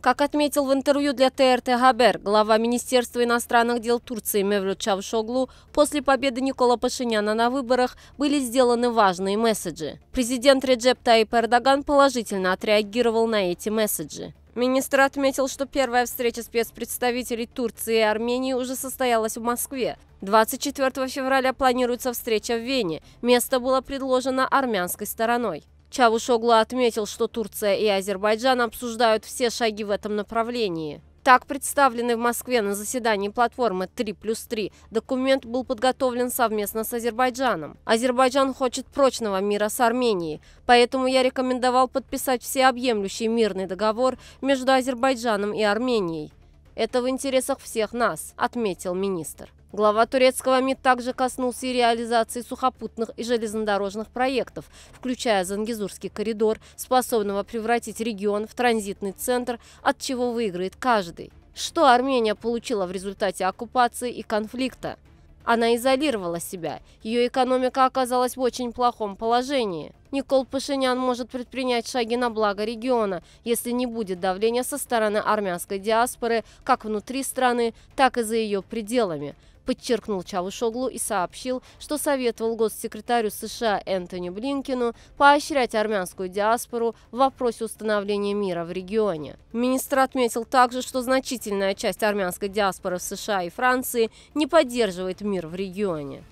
Как отметил в интервью для ТРТ Габер, глава Министерства иностранных дел Турции Мевлют Чавшоглу, после победы Никола Пашиняна на выборах были сделаны важные месседжи. Президент Реджеп Таип Эрдоган положительно отреагировал на эти месседжи. Министр отметил, что первая встреча спецпредставителей Турции и Армении уже состоялась в Москве. 24 февраля планируется встреча в Вене. Место было предложено армянской стороной. Чавушоглу отметил, что Турция и Азербайджан обсуждают все шаги в этом направлении. Так, представленный в Москве на заседании платформы 3 плюс 3, документ был подготовлен совместно с Азербайджаном. Азербайджан хочет прочного мира с Арменией, поэтому я рекомендовал подписать всеобъемлющий мирный договор между Азербайджаном и Арменией. Это в интересах всех нас, отметил министр. Глава турецкого МИД также коснулся и реализации сухопутных и железнодорожных проектов, включая Зангизурский коридор, способного превратить регион в транзитный центр, от чего выиграет каждый. Что Армения получила в результате оккупации и конфликта? Она изолировала себя, ее экономика оказалась в очень плохом положении. Никол Пашинян может предпринять шаги на благо региона, если не будет давления со стороны армянской диаспоры как внутри страны, так и за ее пределами подчеркнул Чавушоглу и сообщил, что советовал госсекретарю США Энтони Блинкину поощрять армянскую диаспору в вопросе установления мира в регионе. Министр отметил также, что значительная часть армянской диаспоры в США и Франции не поддерживает мир в регионе.